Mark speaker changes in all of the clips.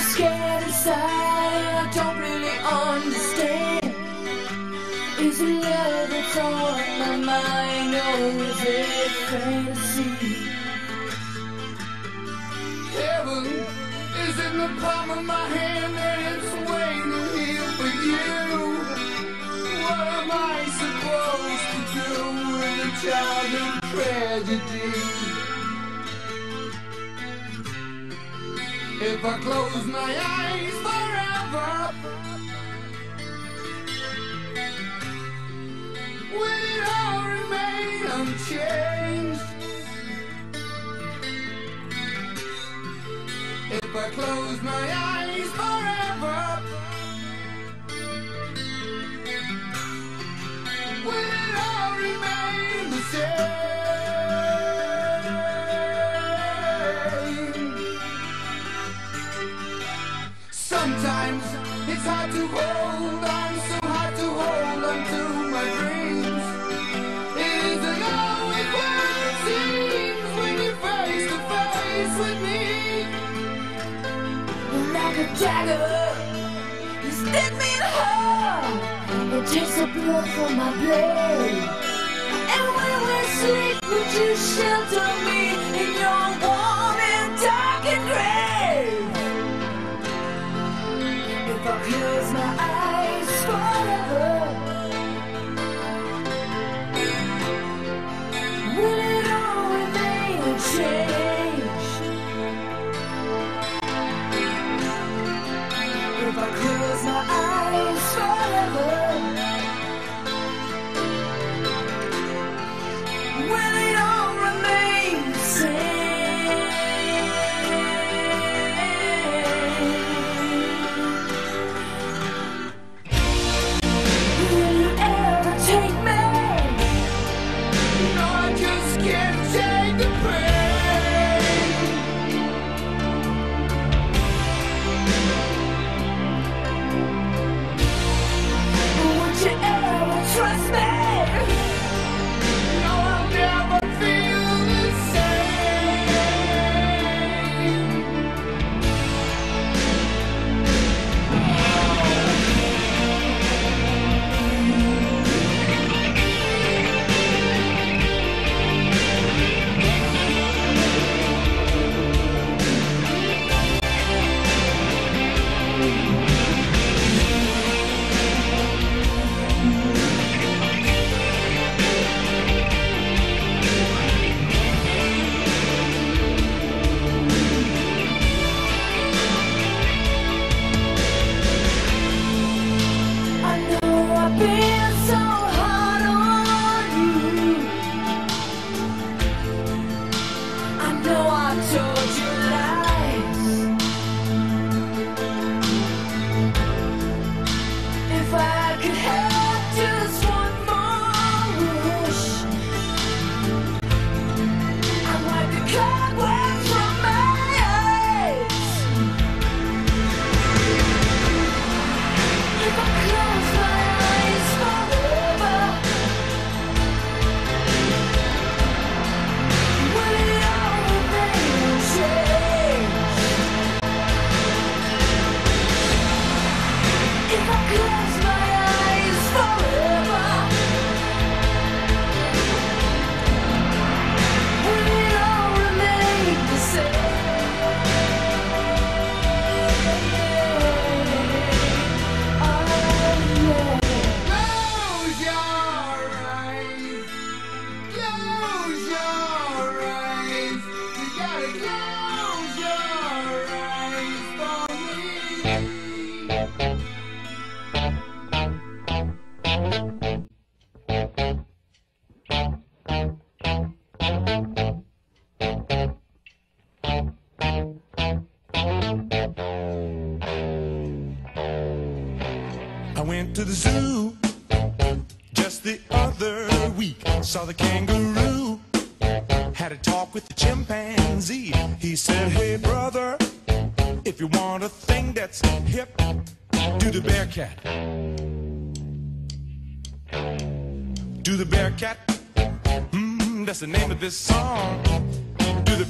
Speaker 1: so scared inside. And I don't really understand. Is it love that's on my mind Or is it fantasy?
Speaker 2: Heaven is in the palm of my hand. if I close my eyes forever? Will it all remain unchanged? If I close my eyes.
Speaker 1: dagger. You stab me in the heart and takes the blood from my blade. And when we sleep, would you shelter me in your warm and darkened grave? If I close my eyes.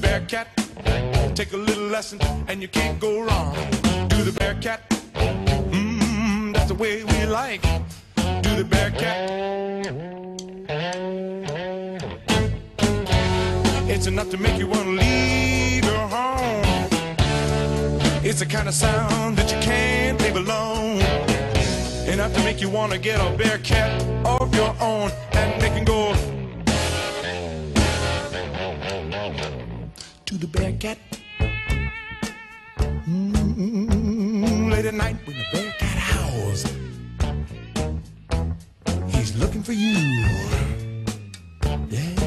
Speaker 3: bear cat. Take a little lesson and you can't go wrong. Do the bear cat. Mmm, that's the way we like. Do the bear cat. It's enough to make you want to leave your home. It's the kind of sound that you can't leave alone. Enough to make you want to get a bear cat of your own and make it go. to the bear cat. Mm -hmm. Late at night when the bear cat howls, he's looking for you. Yeah.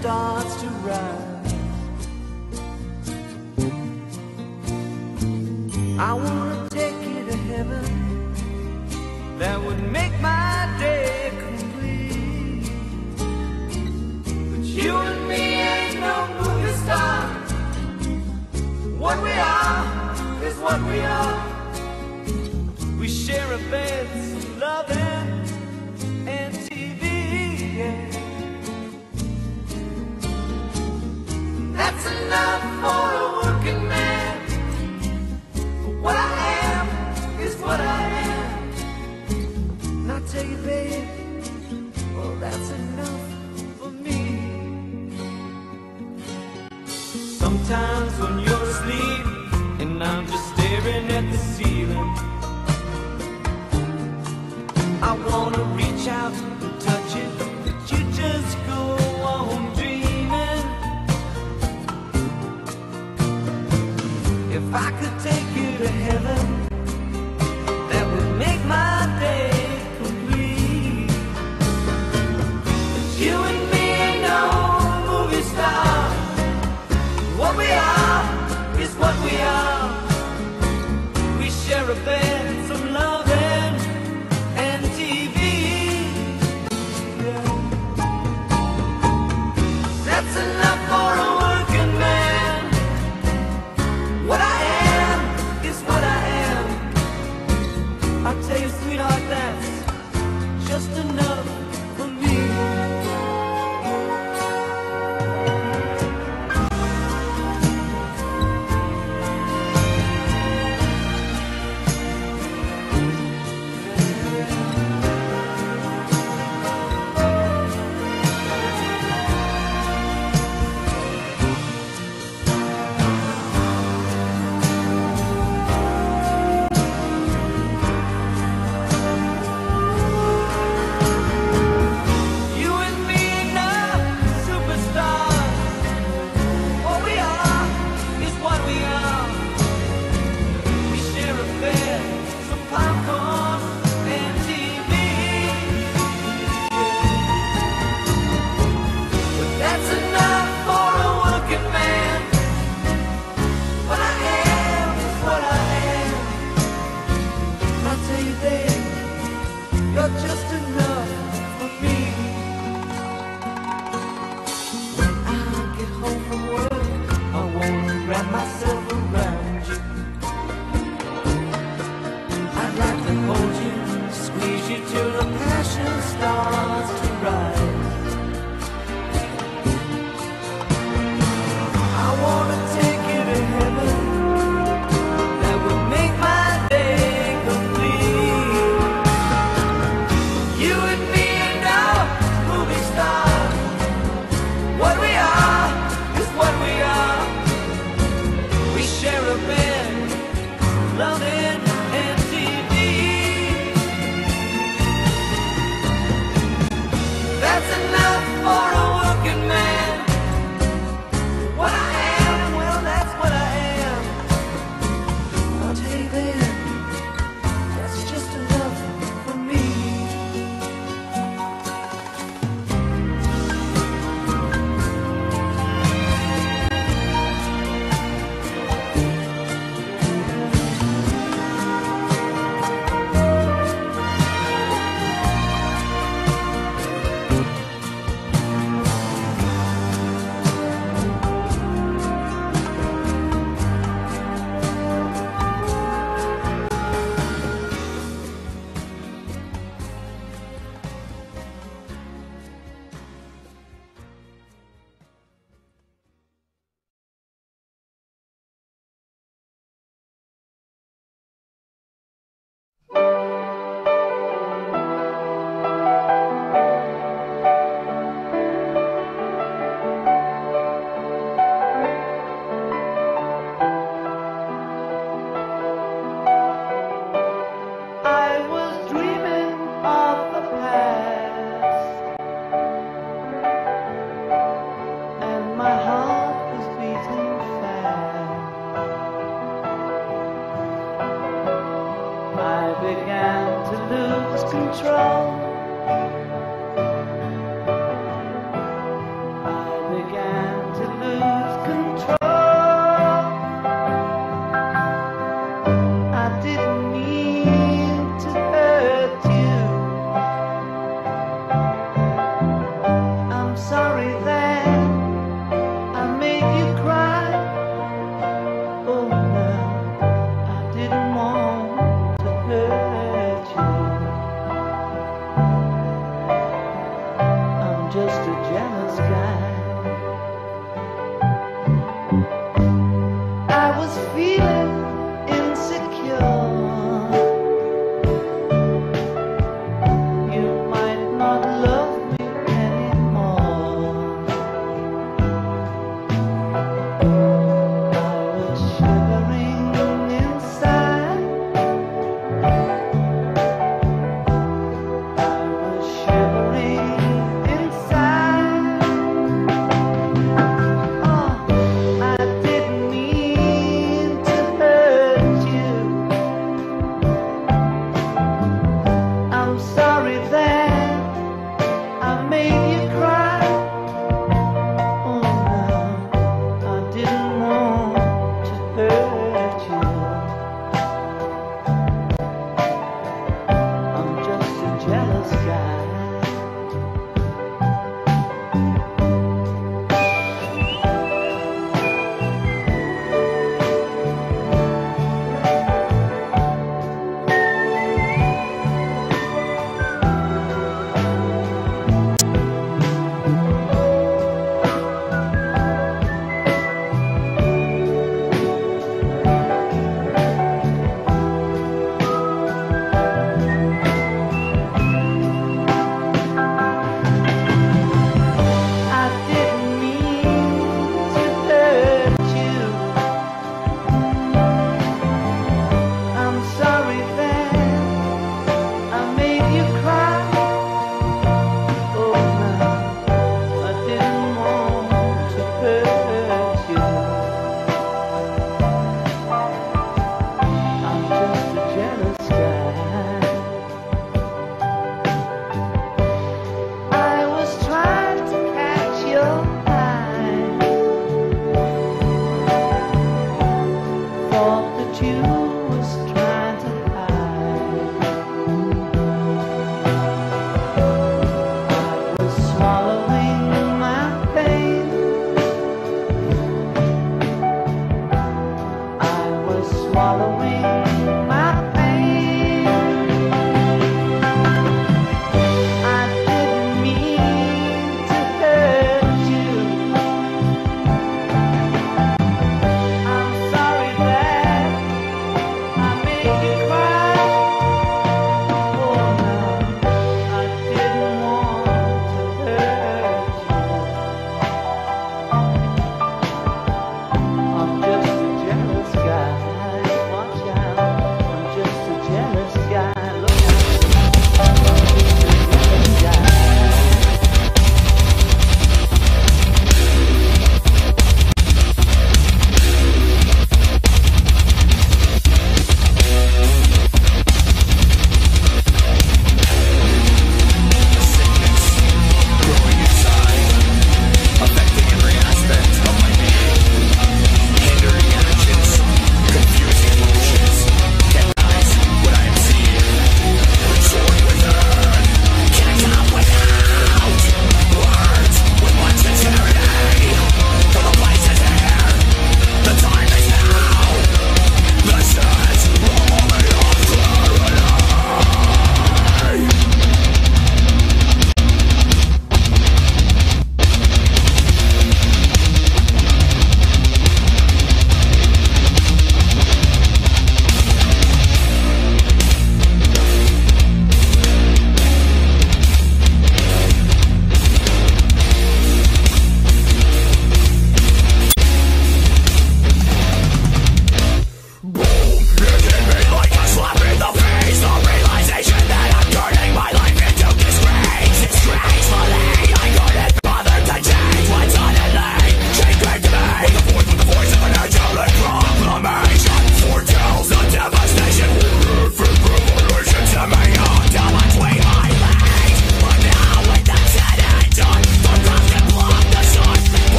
Speaker 4: starts to rise.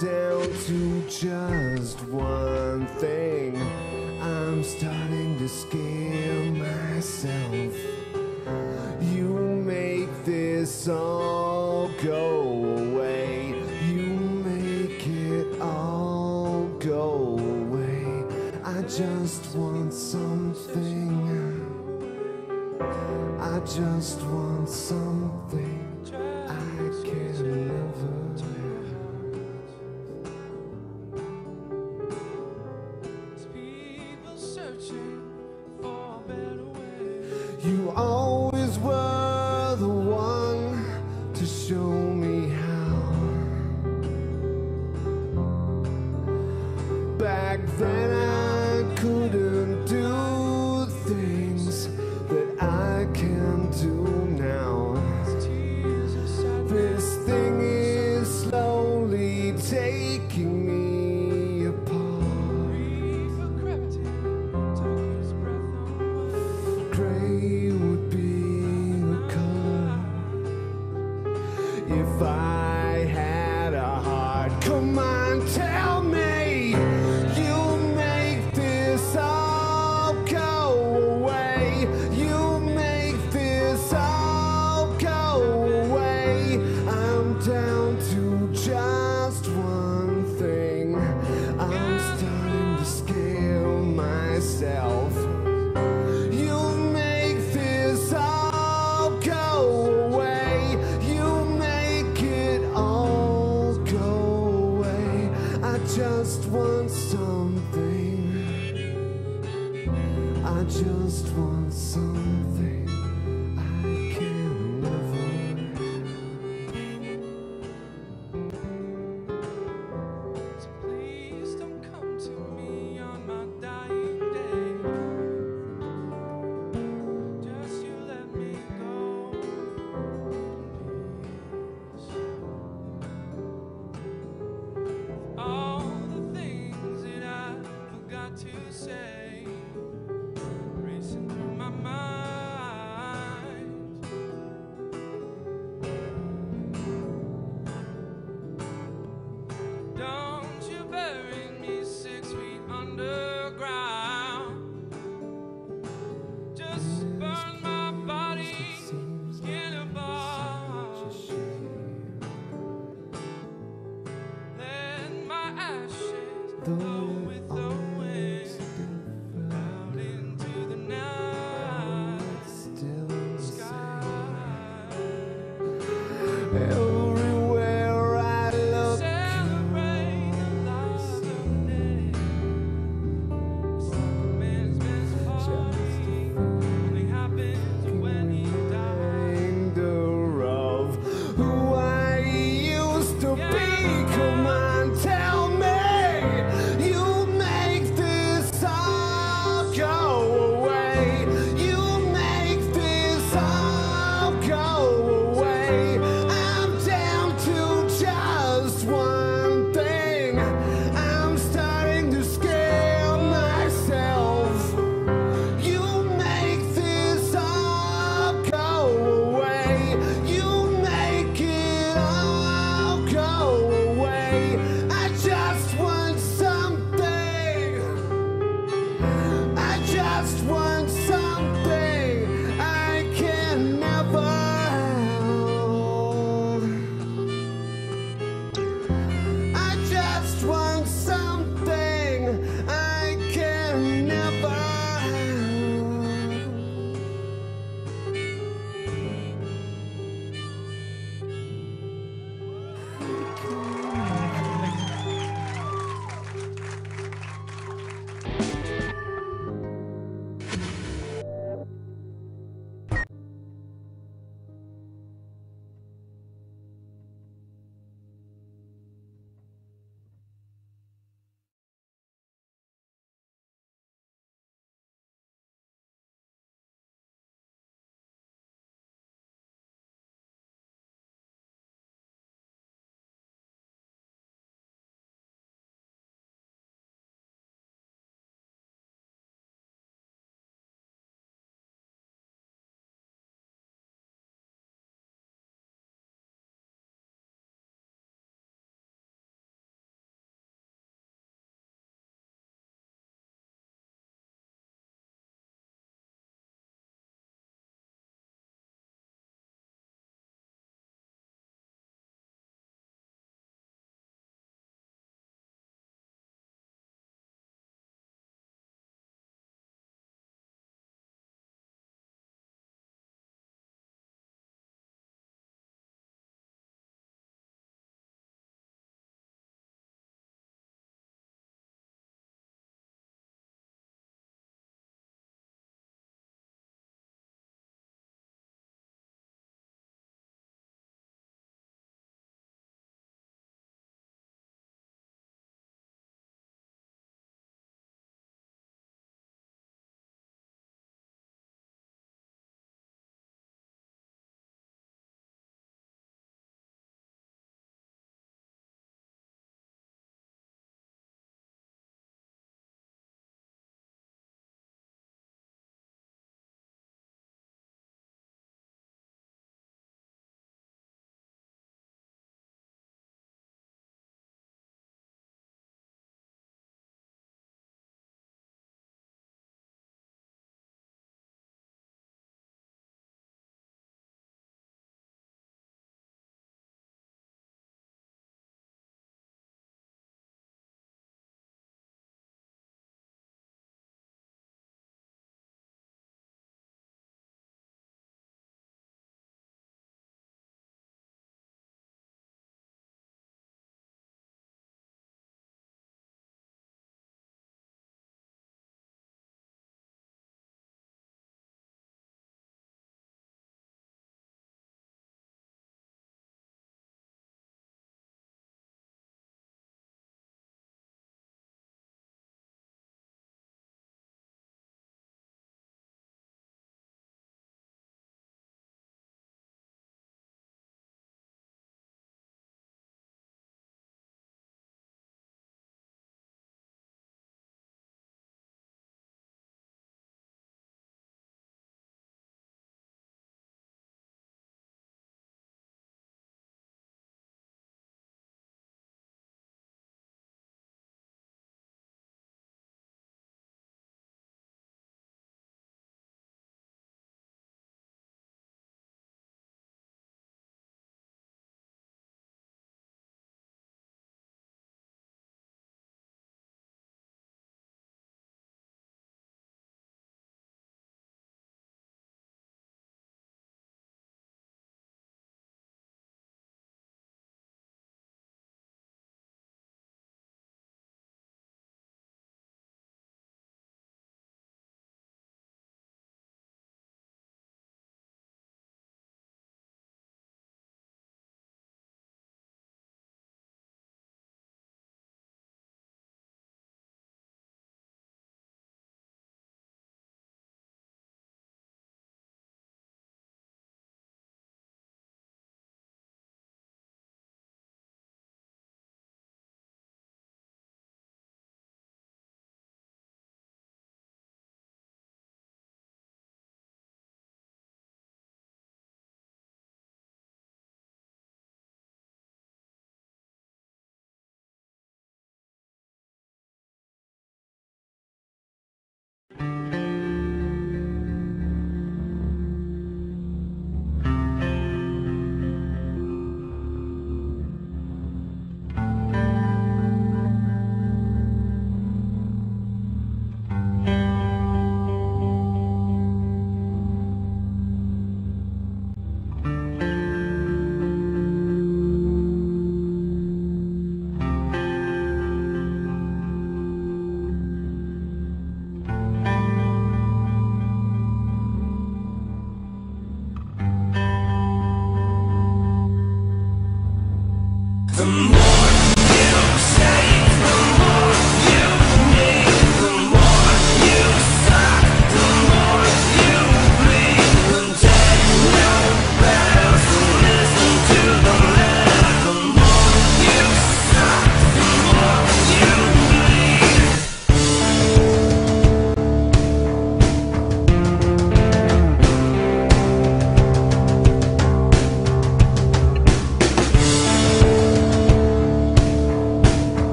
Speaker 5: down to just one thing. I'm starting to scare myself. You make this all go away. You make it all go away. I just want something. I just want something.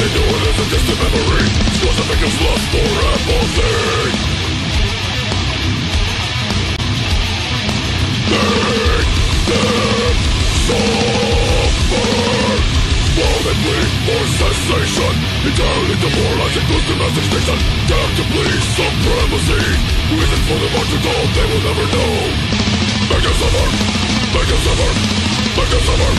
Speaker 4: Continuing as a
Speaker 5: distant memory Scores the
Speaker 4: victim's lust for apathy Make suffer for
Speaker 5: Entirely supremacy for the they will never know Make us suffer Make us suffer Make them suffer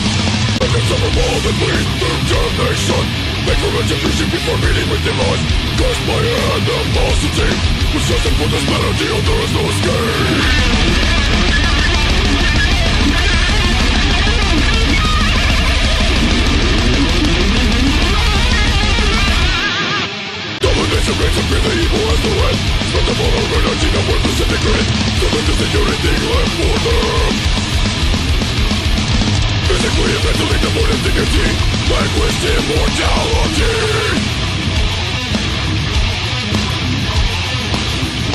Speaker 5: Make suffer while they bleed through damnation Ignorant and vision before meeting with the loss Cause
Speaker 4: my animosity Was just for this battle. and there is no escape. Domination reigns and be the evil as the rest. Spend the moral energy and worthless in the grid. Summon this the unity left for them. Physically, mentally, the motive, dignity Language, immortality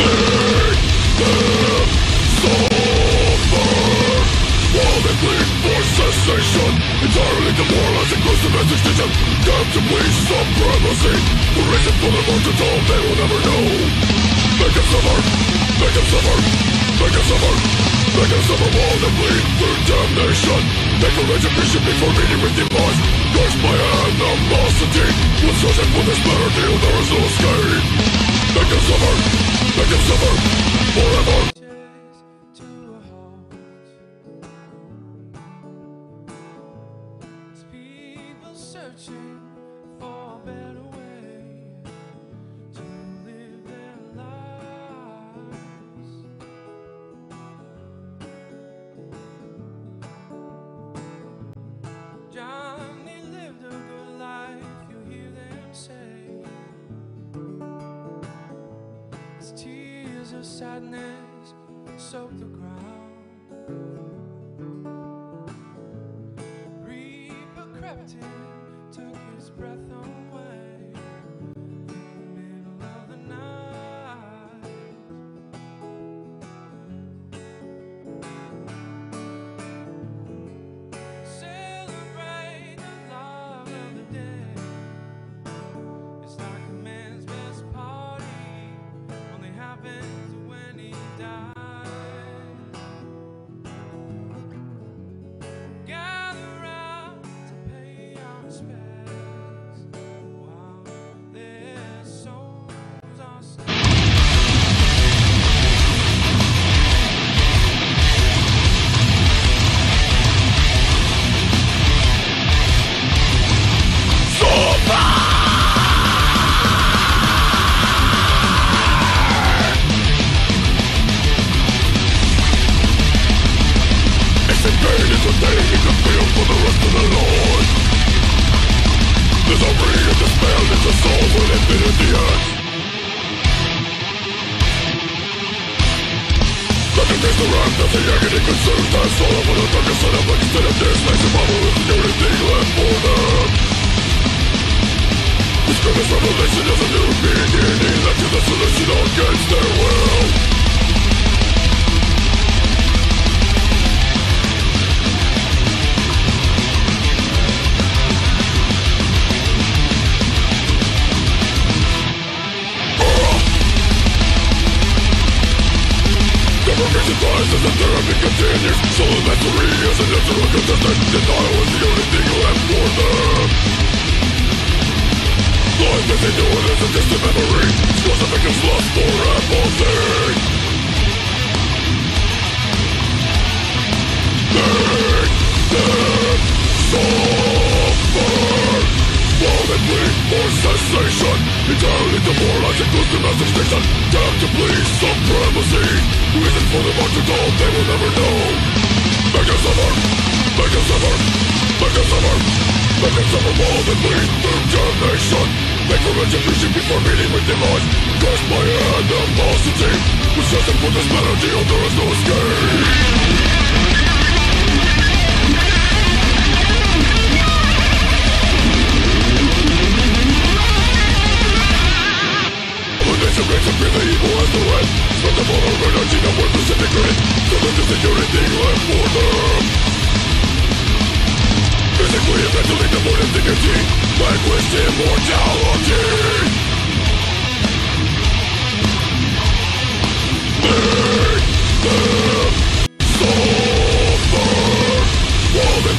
Speaker 4: Make them
Speaker 6: suffer While they plead for cessation Entirely demoralized, inclusive as extinction Damn to please supremacy The reason for their march is all they will never know Make them suffer, make them suffer Make them suffer, make them suffer While they bleed through damnation Take a legend before meeting with the boss. Guards by animosity What's chosen for this better deal, there is no escape. Make them suffer, make them suffer Forever.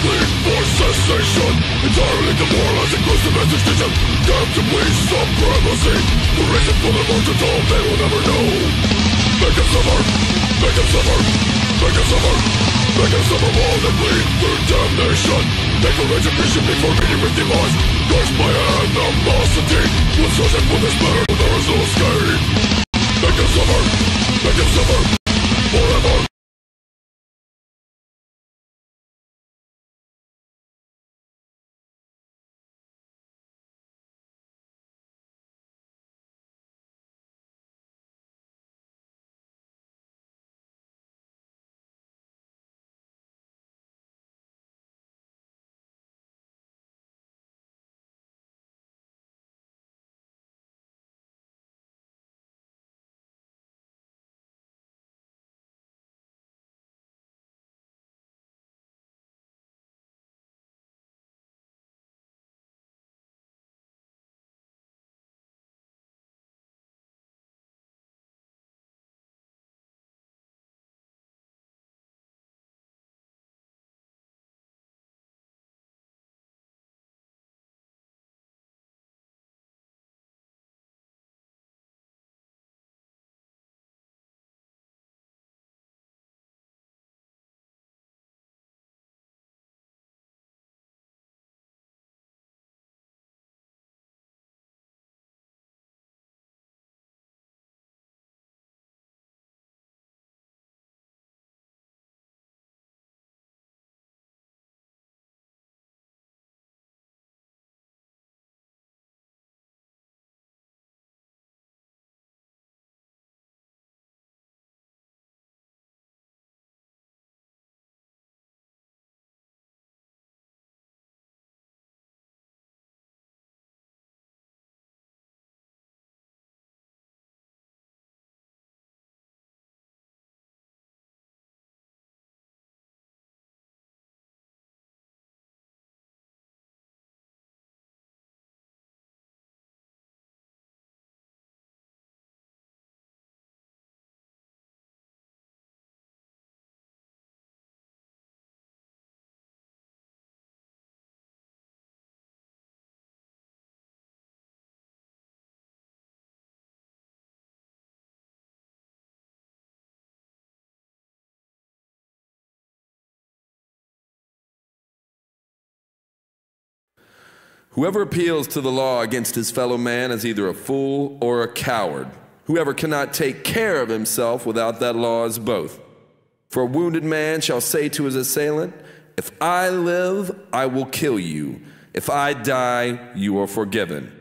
Speaker 6: Plead for cessation Entirely demoralizing close to mass extinction Damn to please supremacy. The reason for the march all they will never know. Make them suffer, make them suffer, make them suffer. Make them suffer while they bleed through damnation. Make for retribution before meeting with demise. Curse my animosity. With chosen for this matter there is no escape. Make them suffer, make them suffer. Forever
Speaker 7: Whoever appeals to the law against his fellow man is either a fool or a coward. Whoever cannot take care of himself without that law is both. For a wounded man shall say to his assailant, If I live, I will kill you. If I die, you are forgiven.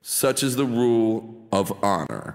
Speaker 7: Such is the rule of honor.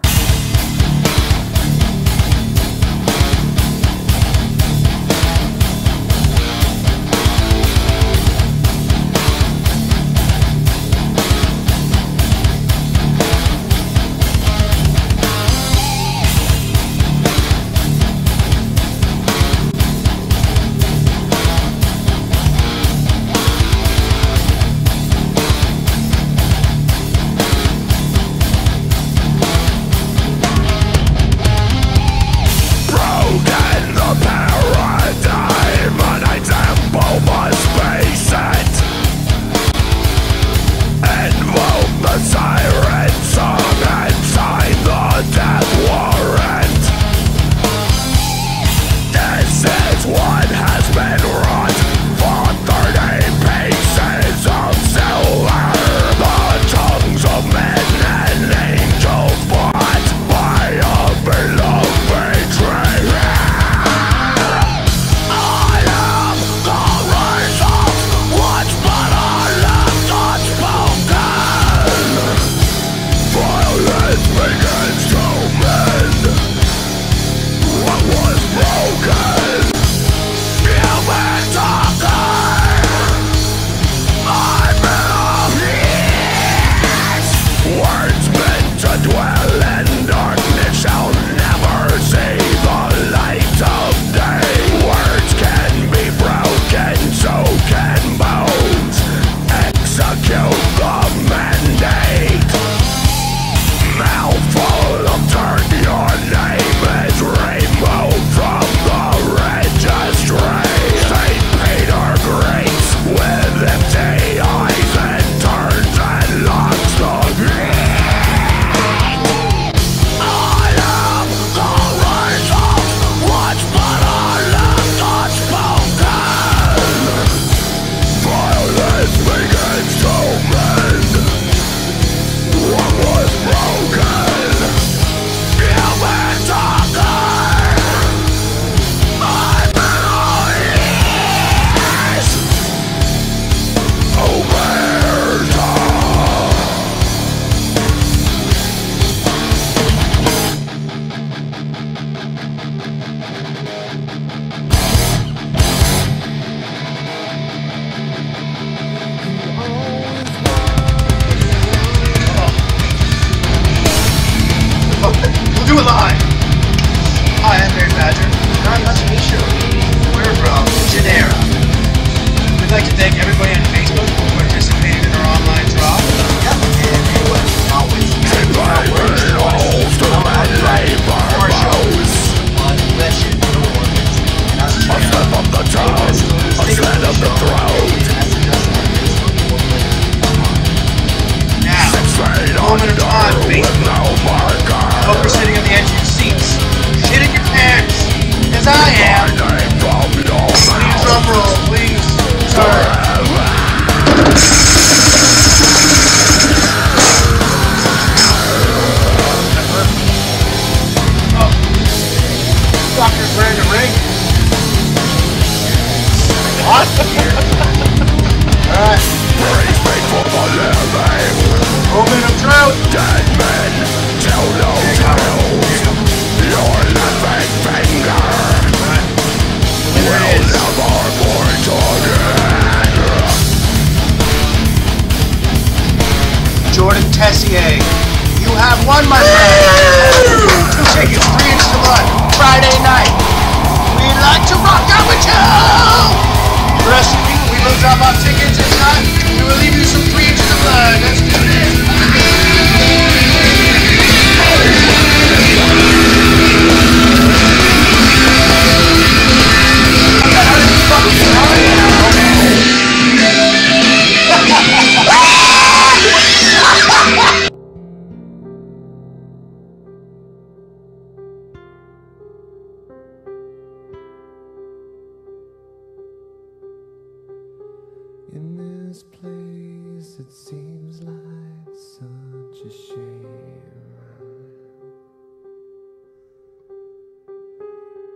Speaker 5: It seems like such a shame.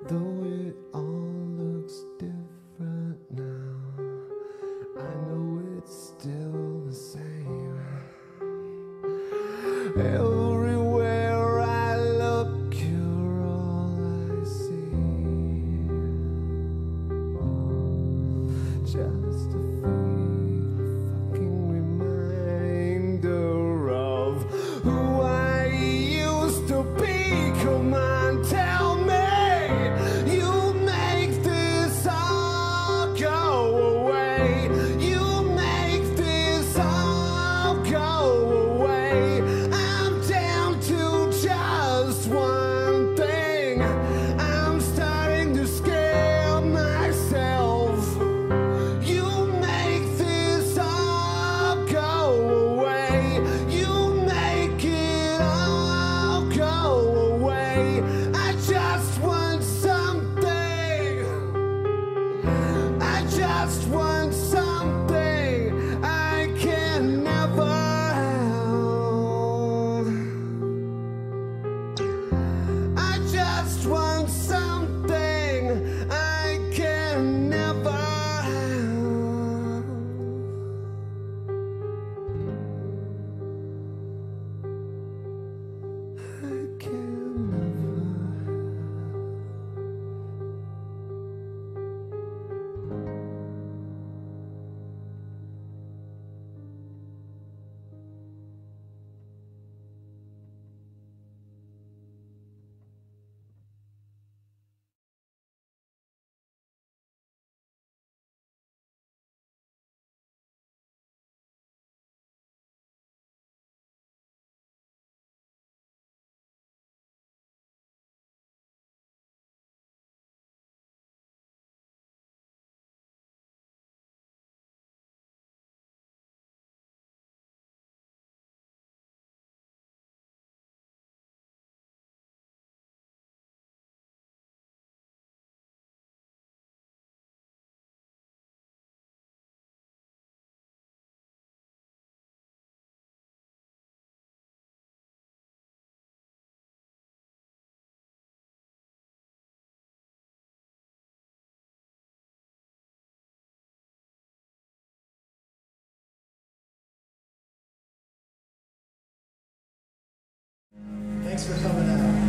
Speaker 5: Though it all
Speaker 8: Thanks for coming out.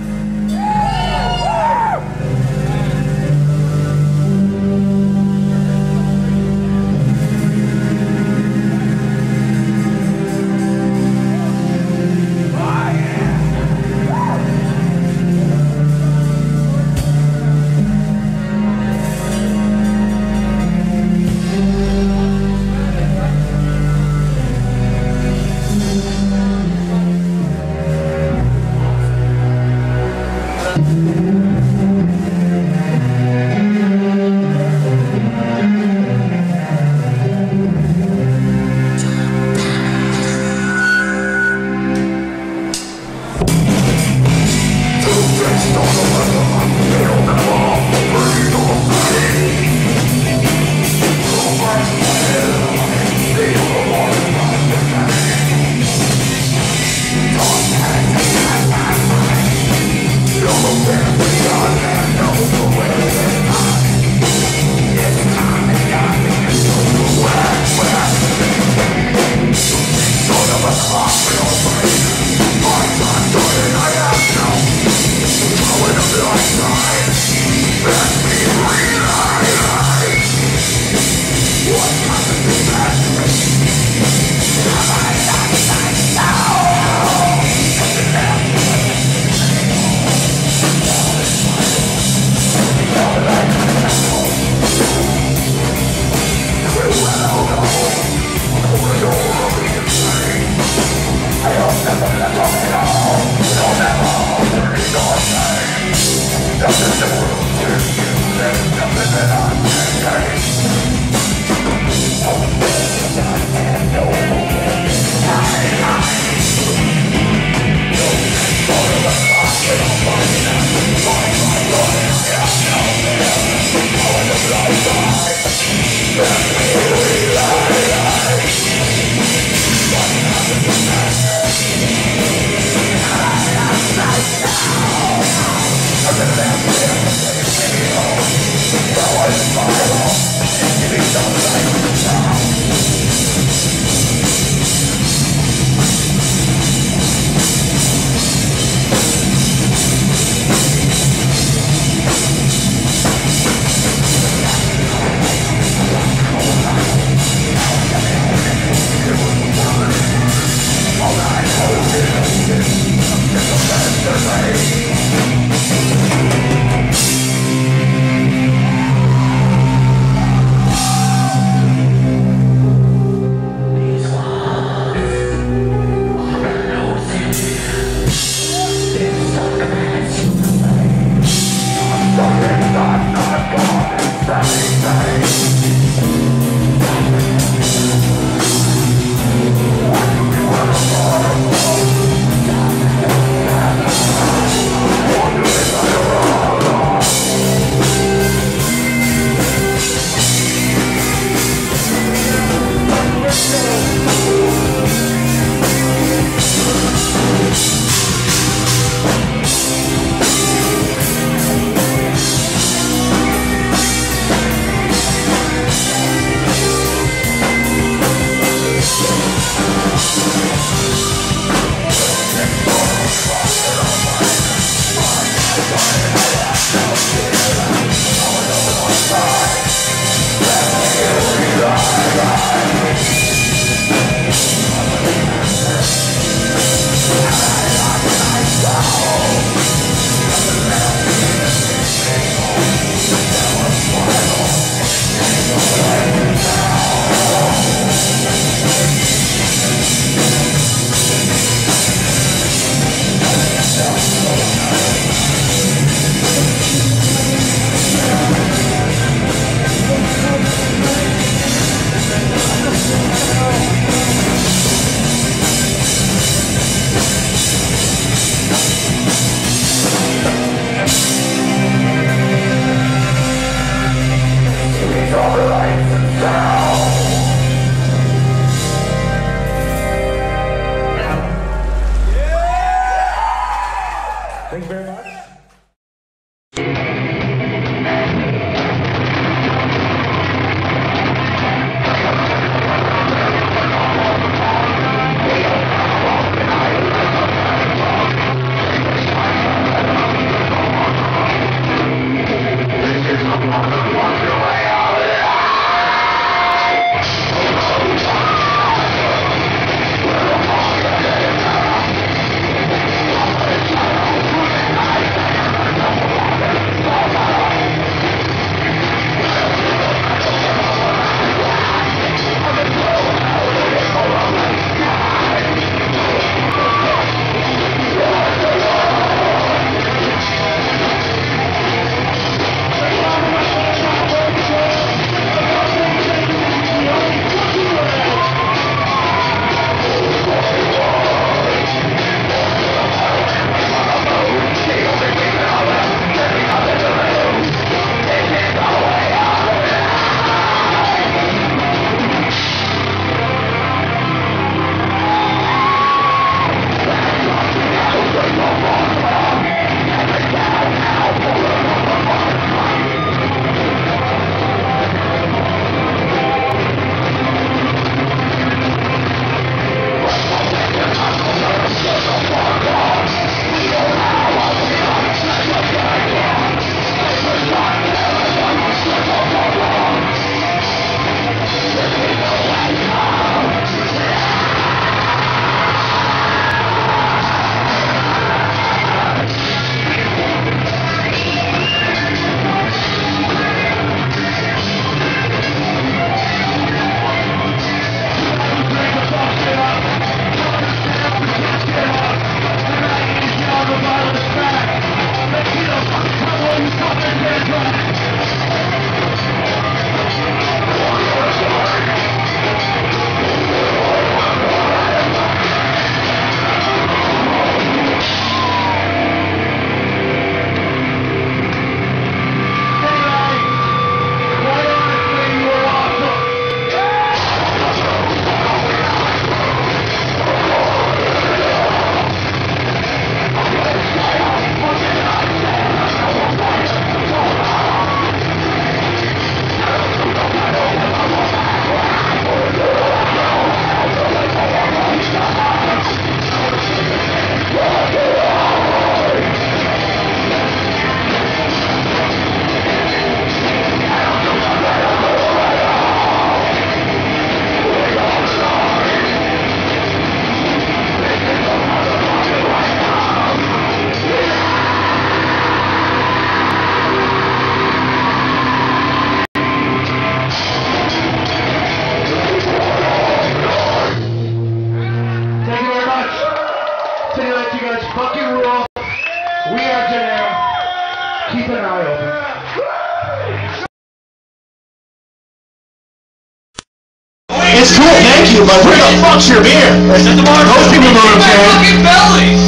Speaker 8: You, but where the fuck's your beer? Is it the bar? Those people don't understand.
Speaker 9: fucking bellies!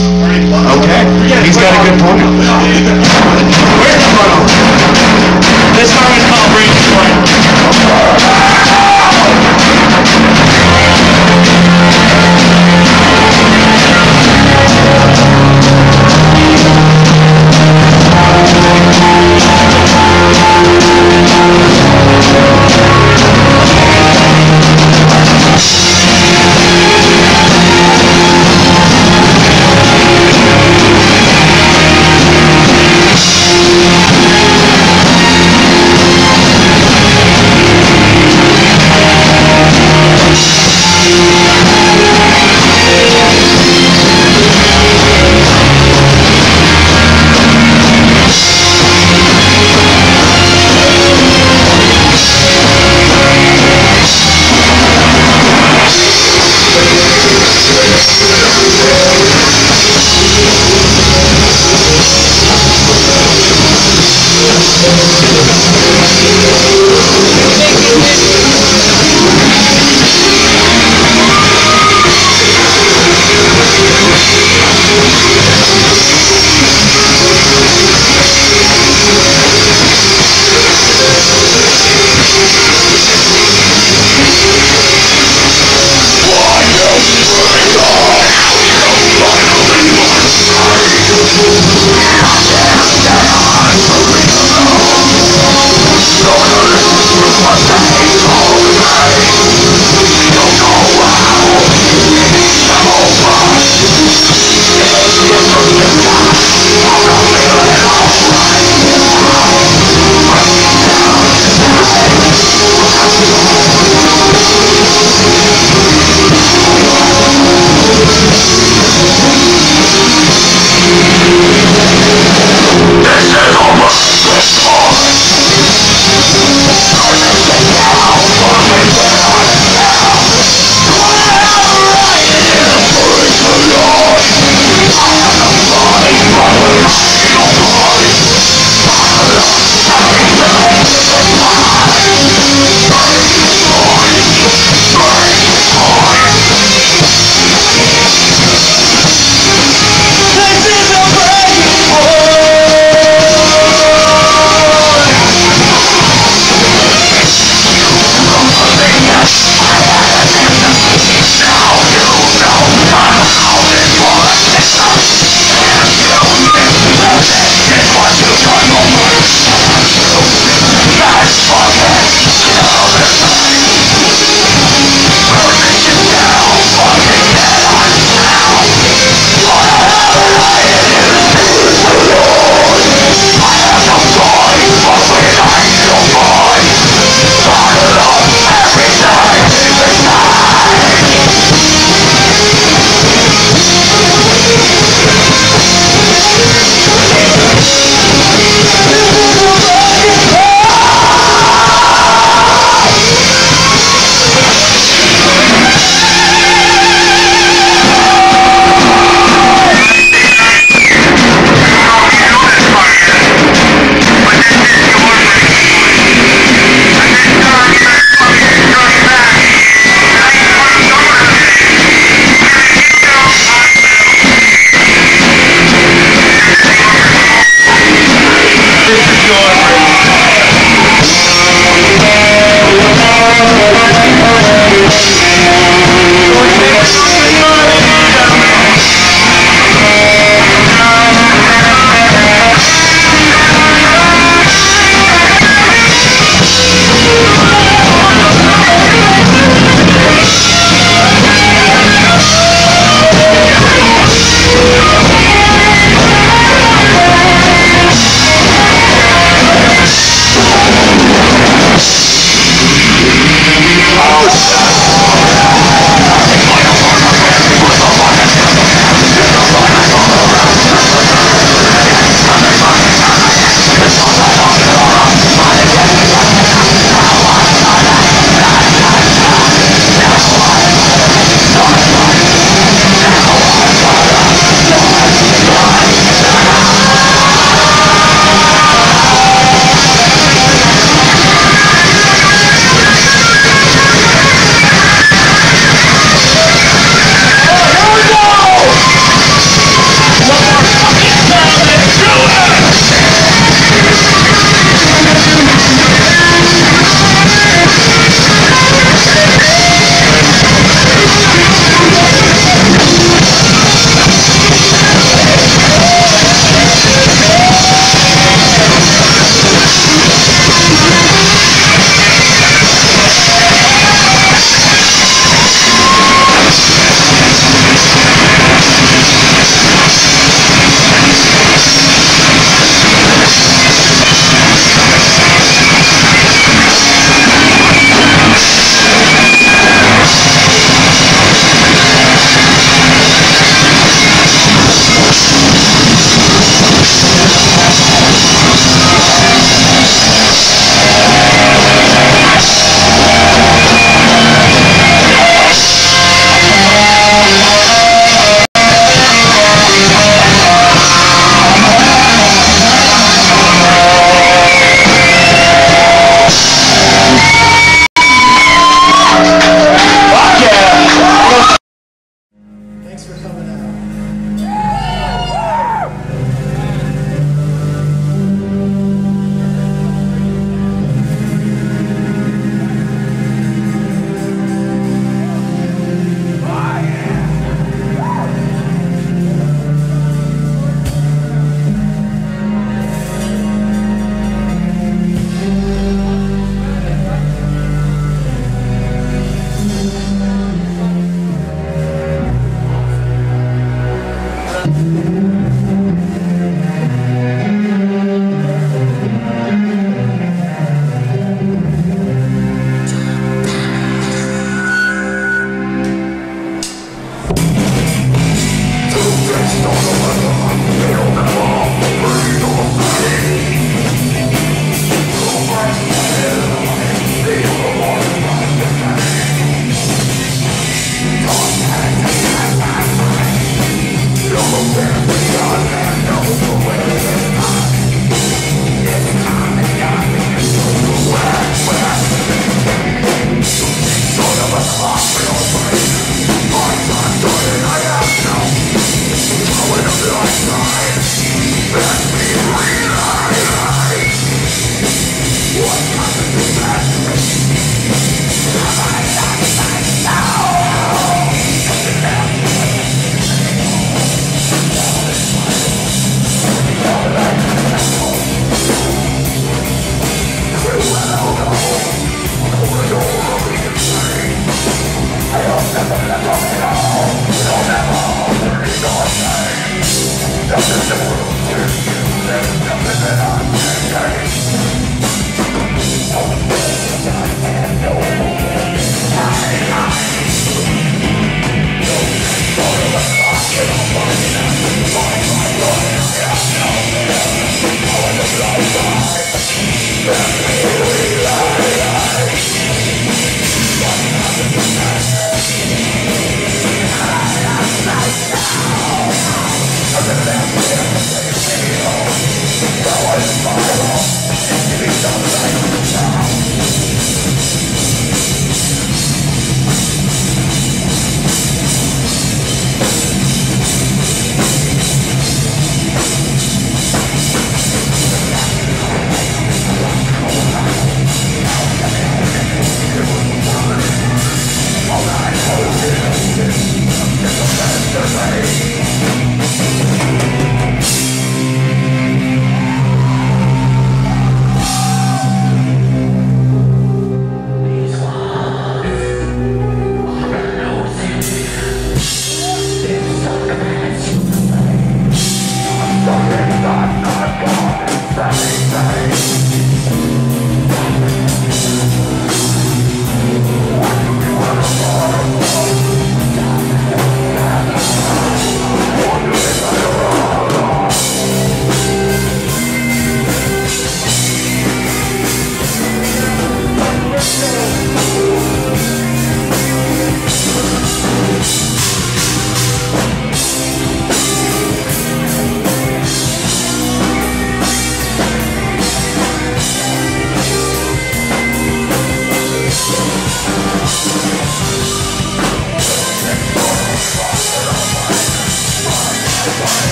Speaker 8: Okay, he's got a good point. Where's the funnel? This song is called Bring the